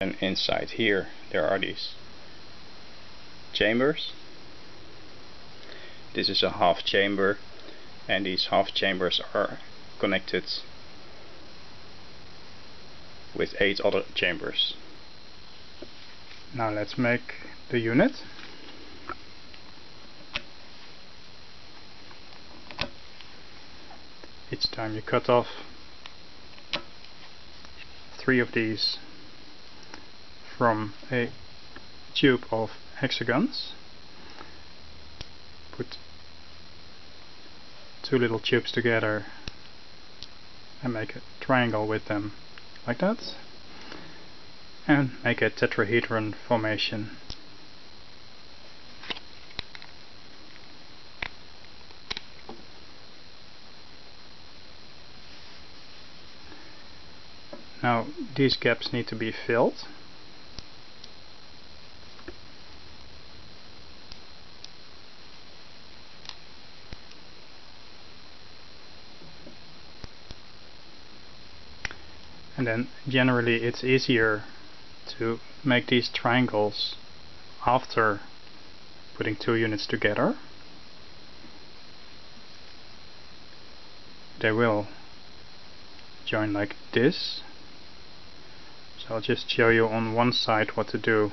And inside here there are these chambers. This is a half chamber and these half chambers are connected with eight other chambers. Now let's make the unit. Each time you cut off three of these from a tube of hexagons. Put two little tubes together and make a triangle with them like that. And make a tetrahedron formation. Now these gaps need to be filled and then generally it's easier to make these triangles after putting two units together. They will join like this. So I'll just show you on one side what to do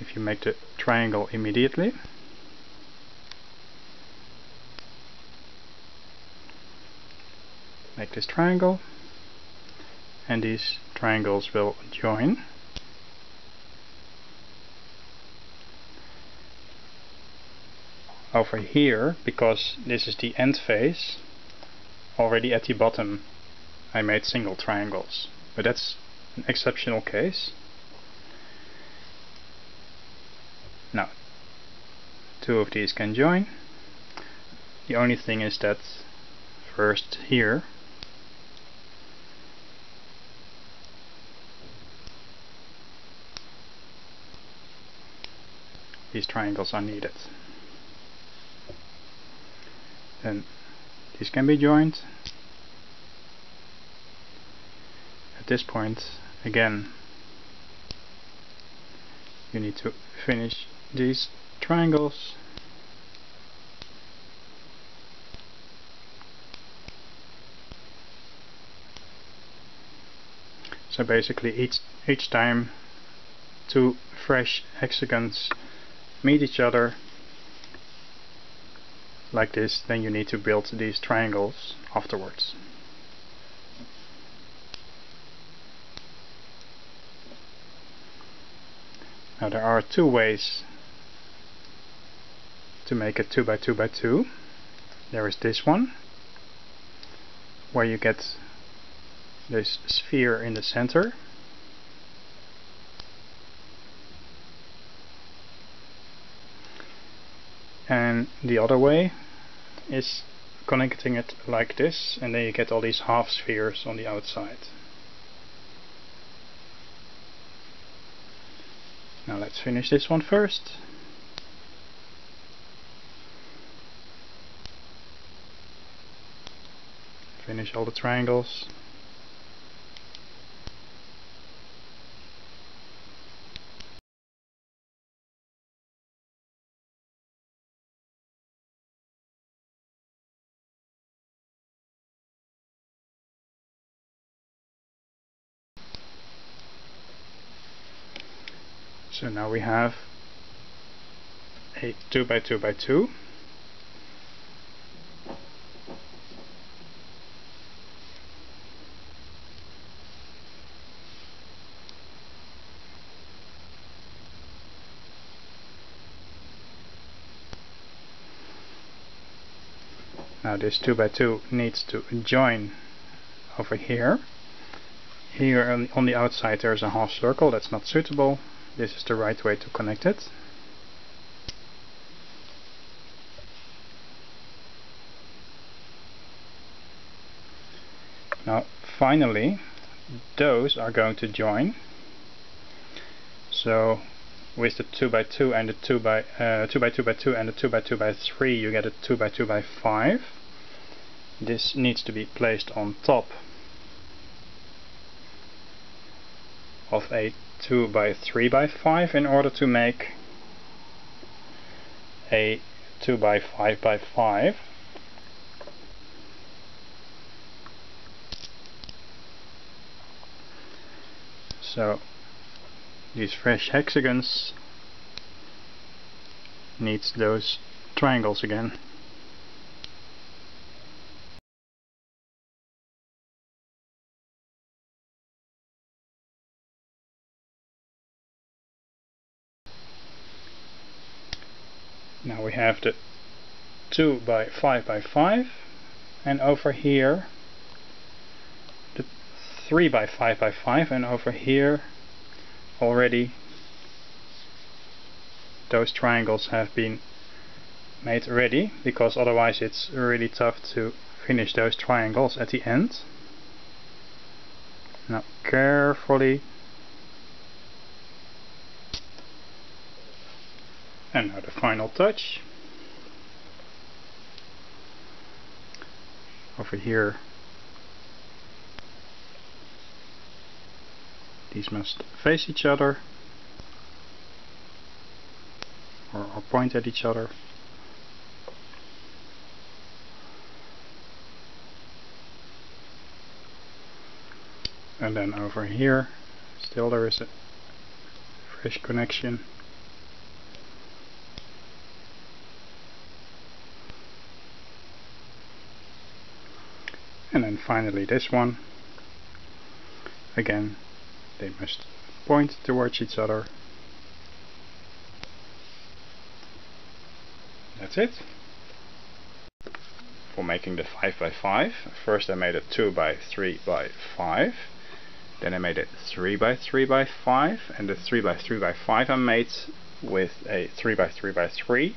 if you make the triangle immediately make this triangle and these triangles will join. Over here because this is the end face already at the bottom I made single triangles. But that's an exceptional case. Now two of these can join. The only thing is that first here these triangles are needed. Then these can be joined. At this point, again, you need to finish these triangles so basically each each time two fresh hexagons meet each other like this then you need to build these triangles afterwards. Now there are two ways to make a 2 by 2 by 2 there is this one where you get this sphere in the center and the other way is connecting it like this and then you get all these half spheres on the outside. Now let's finish this one first. Finish all the triangles So now we have a 2 by 2 by 2 Now this 2 by 2 needs to join over here. Here on, the outside there's a half circle, that's not suitable this is the right way to connect it. Now finally those are going to join so with the 2 by 2 and the 2 by uh, 2 by 2 by 2 and the 2 by 2 by 3 you get a 2 by 2 by 5 this needs to be placed on top of a 2 by 3 by 5 in order to make a 2 by 5 by 5 so these fresh hexagons needs those triangles again now we have the 2 by 5 by 5 and over here the 3 by 5 by 5 and over here already those triangles have been made ready because otherwise it's really tough to finish those triangles at the end. Now carefully And now the final touch. Over here these must face each other or, or point at each other. And then over here still there is a fresh connection and then finally this one. Again they must point towards each other. That's it. For making the 5 by 5 first I made a 2 by 3 by 5 then I made it 3 by 3 by 5 and the 3 by 3 by 5 I made with a 3 by 3 by 3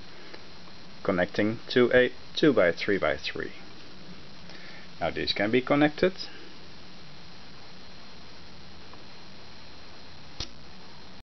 connecting to a 2 by 3 by 3 now these can be connected